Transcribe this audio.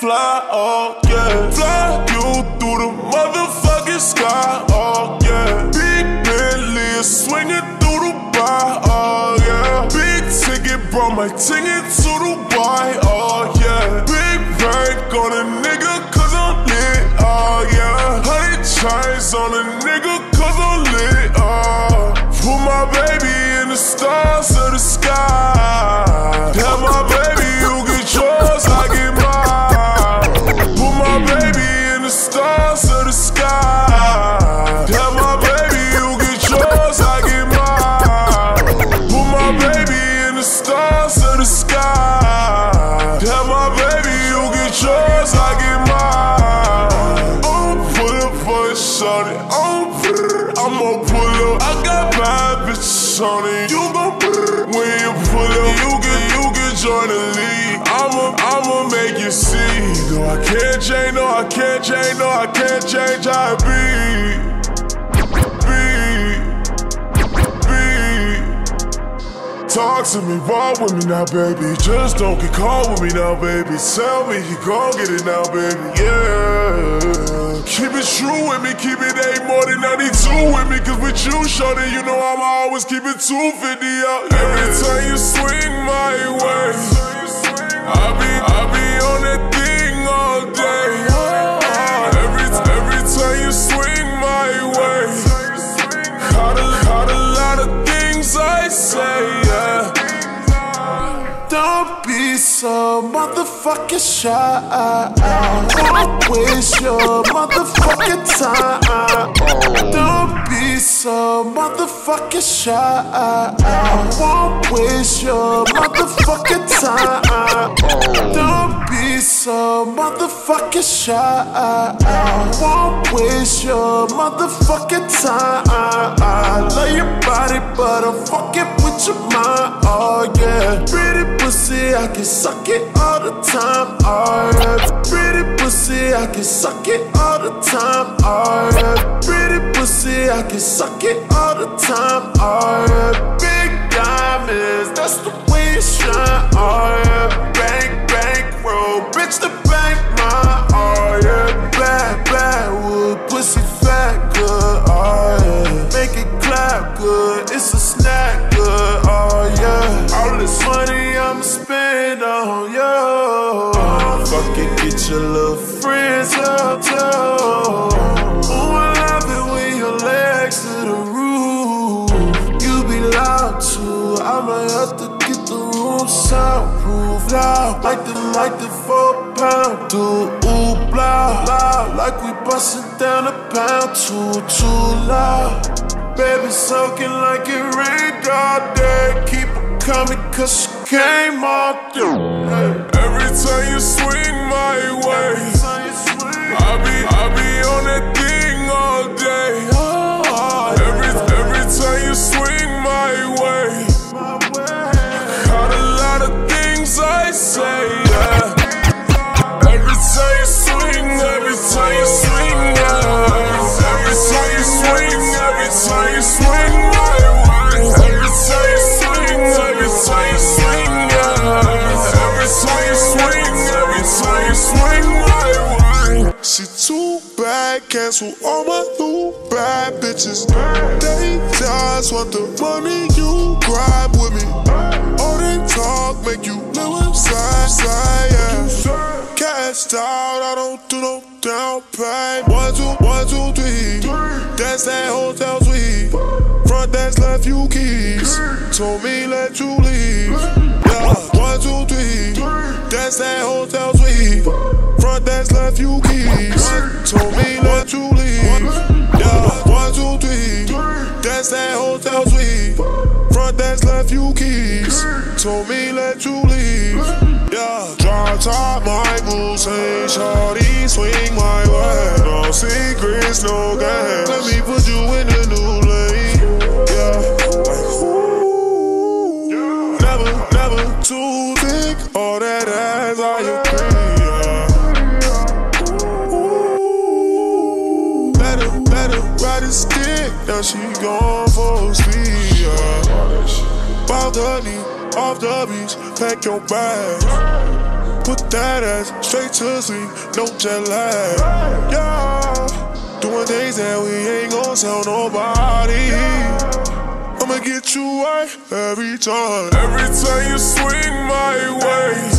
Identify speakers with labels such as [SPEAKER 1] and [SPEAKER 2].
[SPEAKER 1] fly, oh yeah. Fly you through the motherfucking sky, oh yeah. Big Bentley is swinging through the bar, oh yeah. Big ticket, brought my ticket to the Dubai, oh yeah. Big bank on a get yours, I get mine. I'm pull up for a shorty. I'm I'ma pull up. I got bad bitches on it. You gon' when you pull up. You can you can join the league. I'ma I'ma make you see. No, I can't change. No, I can't change. No, I can't change. I be Talk to me, walk with me now, baby. Just don't get caught with me now, baby. Tell me you gon' get it now, baby. Yeah. Keep it true with me, keep it A more than 92 with me. Cause with you, shorty, you know I'ma always keep it 250 out. Every time you swing my way, I be
[SPEAKER 2] so motherfucking shy. Waste your motherfucking time. Don't be so motherfucking shy. Won't waste your motherfucking time. Motherfucking shy. Won't waste your motherfucking time. I love your body, but I'm fucking with your mind. Oh yeah, pretty pussy, I can suck it all the time. Oh yeah, pretty pussy, I can suck it all the time. Oh yeah, pretty pussy, I can suck it all the time. Oh yeah, big diamonds, that's the way you shine. Oh yeah, Fuck it, get your little friends up too. Ooh, I love it when your legs to the roof. You be loud too. I'ma have to get the room soundproof. Loud, like the like the four pound. Do ooh blah loud, like we bustin' down a pound. Too too loud. Baby soaking like it rained all day. Keep coming cause she came all through.
[SPEAKER 1] Every time you swing my way, I be, I be on that thing all day.
[SPEAKER 3] Cancel all my new bad bitches. They just want the money you grab with me. All they talk make you live inside, side, yeah. Cashed out, I don't do no down pay. One, two, one, two, three. That's that hotel suite. Front desk left you keys. Told me let you leave. Yeah, one, two, three. That's that hotel suite. Front desk left you keys. Told me That's that hotel suite. Front desk left you keys. Told me let you leave. Yeah, drop top moves. Hey, shorty, swing my way. No secrets, no game. Let me put you in the new lane. Yeah. Ooh. Never, never too thick. All that ass, all you cream. A stick. Now she gone for speed. Yeah. The knee, off the beach, pack your bags. Put that ass straight to sleep, no jet lag. Yeah, doing things that we ain't gon' tell nobody. I'ma get you right every time.
[SPEAKER 1] Every time you swing my way,